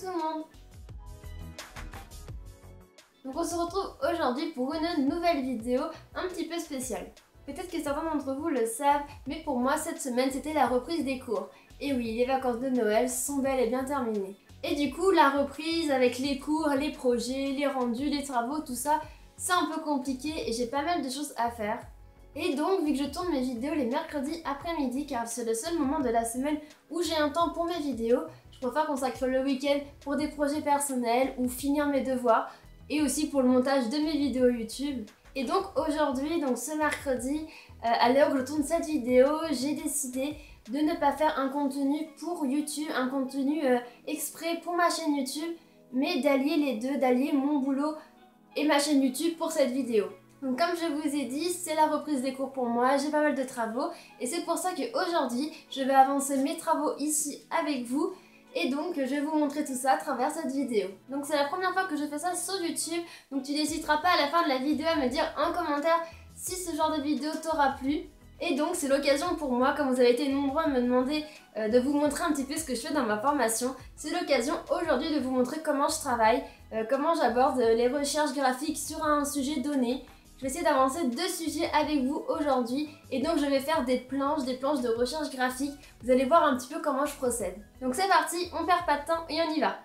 tout le monde Donc on se retrouve aujourd'hui pour une nouvelle vidéo un petit peu spéciale. Peut-être que certains d'entre vous le savent, mais pour moi cette semaine c'était la reprise des cours. Et oui, les vacances de Noël sont bel et bien terminées. Et du coup, la reprise avec les cours, les projets, les rendus, les travaux, tout ça, c'est un peu compliqué et j'ai pas mal de choses à faire. Et donc, vu que je tourne mes vidéos les mercredis après-midi, car c'est le seul moment de la semaine où j'ai un temps pour mes vidéos, je préfère consacrer le week-end pour des projets personnels ou finir mes devoirs, et aussi pour le montage de mes vidéos YouTube. Et donc aujourd'hui, donc ce mercredi, euh, à l'heure où je tourne cette vidéo, j'ai décidé de ne pas faire un contenu pour YouTube, un contenu euh, exprès pour ma chaîne YouTube, mais d'allier les deux, d'allier mon boulot et ma chaîne YouTube pour cette vidéo. Donc comme je vous ai dit, c'est la reprise des cours pour moi, j'ai pas mal de travaux et c'est pour ça qu'aujourd'hui, je vais avancer mes travaux ici avec vous et donc je vais vous montrer tout ça à travers cette vidéo. Donc c'est la première fois que je fais ça sur YouTube, donc tu n'hésiteras pas à la fin de la vidéo à me dire en commentaire si ce genre de vidéo t'aura plu. Et donc c'est l'occasion pour moi, comme vous avez été nombreux à me demander euh, de vous montrer un petit peu ce que je fais dans ma formation, c'est l'occasion aujourd'hui de vous montrer comment je travaille, euh, comment j'aborde les recherches graphiques sur un sujet donné. Je vais essayer d'avancer deux sujets avec vous aujourd'hui et donc je vais faire des planches, des planches de recherche graphique. Vous allez voir un petit peu comment je procède. Donc c'est parti, on perd pas de temps et on y va.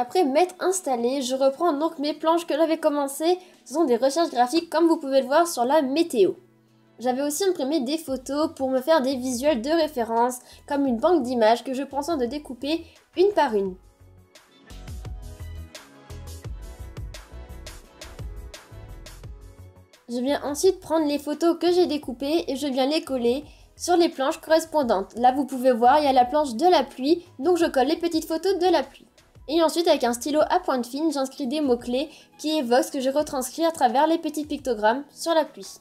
Après m'être installé, je reprends donc mes planches que j'avais commencées. Ce sont des recherches graphiques comme vous pouvez le voir sur la météo. J'avais aussi imprimé des photos pour me faire des visuels de référence, comme une banque d'images que je prends soin de découper une par une. Je viens ensuite prendre les photos que j'ai découpées et je viens les coller sur les planches correspondantes. Là, vous pouvez voir, il y a la planche de la pluie, donc je colle les petites photos de la pluie. Et ensuite, avec un stylo à pointe fine, j'inscris des mots-clés qui évoquent ce que je retranscris à travers les petits pictogrammes sur la pluie.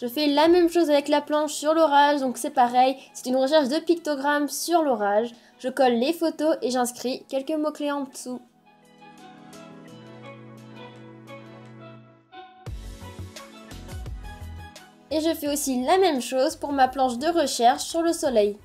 Je fais la même chose avec la planche sur l'orage, donc c'est pareil, c'est une recherche de pictogrammes sur l'orage. Je colle les photos et j'inscris quelques mots-clés en dessous. Et je fais aussi la même chose pour ma planche de recherche sur le soleil.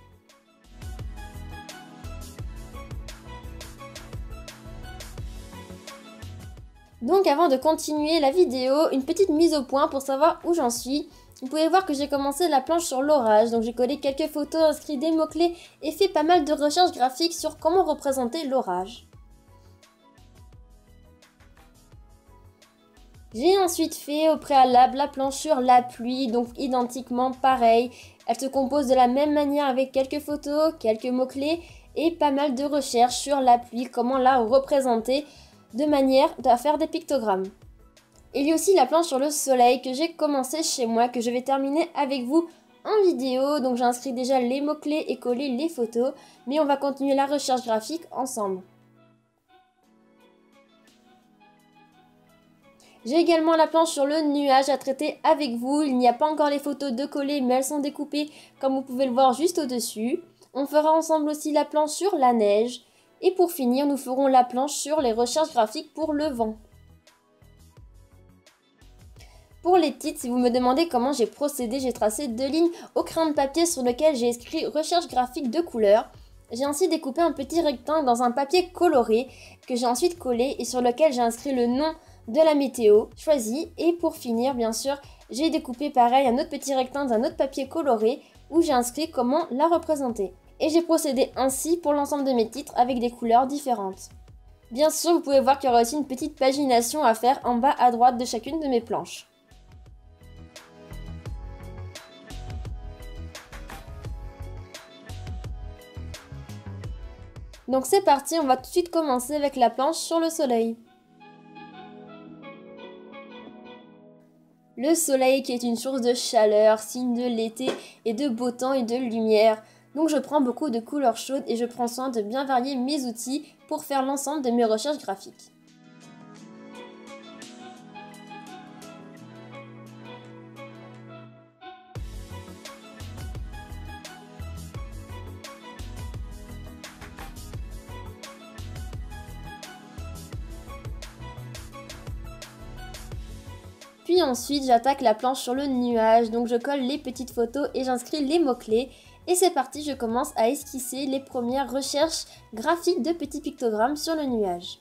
Donc avant de continuer la vidéo, une petite mise au point pour savoir où j'en suis. Vous pouvez voir que j'ai commencé la planche sur l'orage, donc j'ai collé quelques photos, inscrit des mots-clés et fait pas mal de recherches graphiques sur comment représenter l'orage. J'ai ensuite fait au préalable la planche sur la pluie, donc identiquement pareil. Elle se compose de la même manière avec quelques photos, quelques mots-clés et pas mal de recherches sur la pluie, comment la représenter de manière à faire des pictogrammes. Il y a aussi la planche sur le soleil que j'ai commencé chez moi, que je vais terminer avec vous en vidéo. Donc j'inscris déjà les mots-clés et collé les photos, mais on va continuer la recherche graphique ensemble. J'ai également la planche sur le nuage à traiter avec vous. Il n'y a pas encore les photos de coller, mais elles sont découpées comme vous pouvez le voir juste au-dessus. On fera ensemble aussi la planche sur la neige. Et pour finir, nous ferons la planche sur les recherches graphiques pour le vent. Pour les titres, si vous me demandez comment j'ai procédé, j'ai tracé deux lignes au crayon de papier sur lequel j'ai écrit recherche graphique de couleur. J'ai ainsi découpé un petit rectangle dans un papier coloré que j'ai ensuite collé et sur lequel j'ai inscrit le nom de la météo choisi. Et pour finir, bien sûr, j'ai découpé pareil un autre petit rectangle d'un autre papier coloré où j'ai inscrit comment la représenter et j'ai procédé ainsi pour l'ensemble de mes titres avec des couleurs différentes. Bien sûr, vous pouvez voir qu'il y aura aussi une petite pagination à faire en bas à droite de chacune de mes planches. Donc c'est parti, on va tout de suite commencer avec la planche sur le soleil. Le soleil qui est une source de chaleur, signe de l'été et de beau temps et de lumière. Donc je prends beaucoup de couleurs chaudes et je prends soin de bien varier mes outils pour faire l'ensemble de mes recherches graphiques. Puis ensuite, j'attaque la planche sur le nuage, donc je colle les petites photos et j'inscris les mots-clés. Et c'est parti, je commence à esquisser les premières recherches graphiques de petits pictogrammes sur le nuage.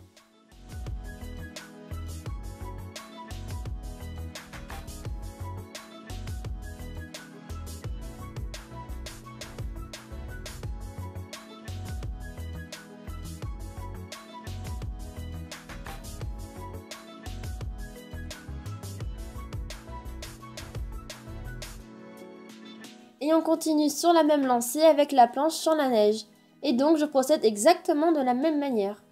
Et on continue sur la même lancée avec la planche sur la neige. Et donc je procède exactement de la même manière.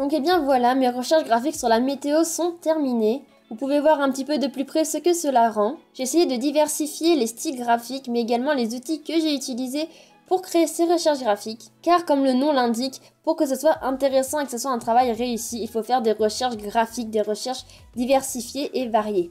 Donc et eh bien voilà, mes recherches graphiques sur la météo sont terminées. Vous pouvez voir un petit peu de plus près ce que cela rend. J'ai essayé de diversifier les styles graphiques, mais également les outils que j'ai utilisés pour créer ces recherches graphiques. Car comme le nom l'indique, pour que ce soit intéressant et que ce soit un travail réussi, il faut faire des recherches graphiques, des recherches diversifiées et variées.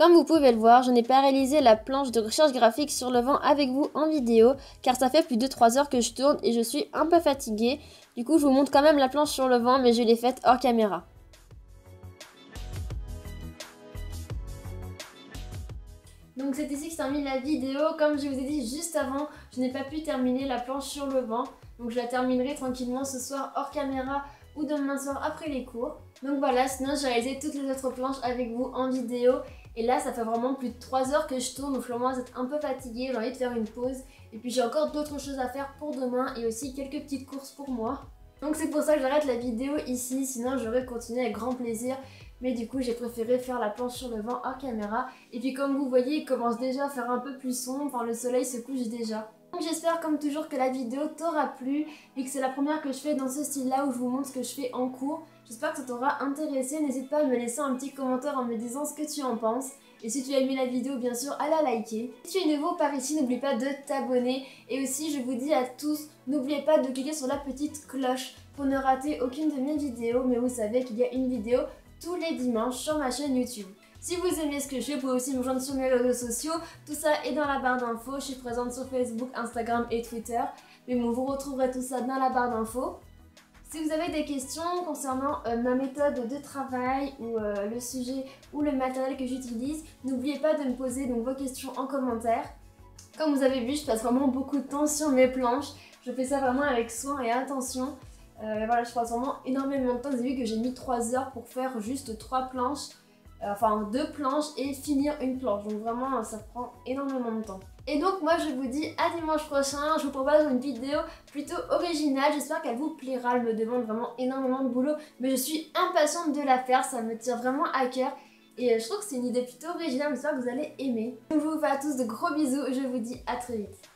Comme vous pouvez le voir, je n'ai pas réalisé la planche de recherche graphique sur le vent avec vous en vidéo, car ça fait plus de 3 heures que je tourne et je suis un peu fatiguée. Du coup, je vous montre quand même la planche sur le vent, mais je l'ai faite hors caméra. Donc c'est ici que se termine la vidéo. Comme je vous ai dit juste avant, je n'ai pas pu terminer la planche sur le vent. Donc je la terminerai tranquillement ce soir hors caméra ou demain soir après les cours. Donc voilà, sinon j'ai réalisé toutes les autres planches avec vous en vidéo et là, ça fait vraiment plus de 3 heures que je tourne, donc à être un peu fatiguée, j'ai envie de faire une pause. Et puis j'ai encore d'autres choses à faire pour demain et aussi quelques petites courses pour moi. Donc c'est pour ça que j'arrête la vidéo ici, sinon j'aurais continué avec grand plaisir. Mais du coup j'ai préféré faire la planche sur le vent hors caméra. Et puis comme vous voyez, il commence déjà à faire un peu plus sombre, enfin le soleil se couche déjà. J'espère comme toujours que la vidéo t'aura plu et que c'est la première que je fais dans ce style là où je vous montre ce que je fais en cours. J'espère que ça t'aura intéressé, n'hésite pas à me laisser un petit commentaire en me disant ce que tu en penses. Et si tu as aimé la vidéo, bien sûr, à la liker. Si tu es nouveau par ici, n'oublie pas de t'abonner. Et aussi, je vous dis à tous, n'oubliez pas de cliquer sur la petite cloche pour ne rater aucune de mes vidéos. Mais vous savez qu'il y a une vidéo tous les dimanches sur ma chaîne YouTube. Si vous aimez ce que je fais, vous pouvez aussi me joindre sur mes réseaux sociaux. Tout ça est dans la barre d'infos. Je suis présente sur Facebook, Instagram et Twitter. Mais vous retrouverez tout ça dans la barre d'infos. Si vous avez des questions concernant euh, ma méthode de travail ou euh, le sujet ou le matériel que j'utilise, n'oubliez pas de me poser vos questions en commentaire. Comme vous avez vu, je passe vraiment beaucoup de temps sur mes planches. Je fais ça vraiment avec soin et attention. Euh, voilà, je passe vraiment énormément de temps. Vous avez vu que j'ai mis 3 heures pour faire juste 3 planches enfin deux planches et finir une planche. Donc vraiment, ça prend énormément de temps. Et donc moi je vous dis à dimanche prochain, je vous propose une vidéo plutôt originale, j'espère qu'elle vous plaira, elle me demande vraiment énormément de boulot, mais je suis impatiente de la faire, ça me tire vraiment à cœur. Et je trouve que c'est une idée plutôt originale, j'espère que vous allez aimer. Je vous fais à tous de gros bisous je vous dis à très vite.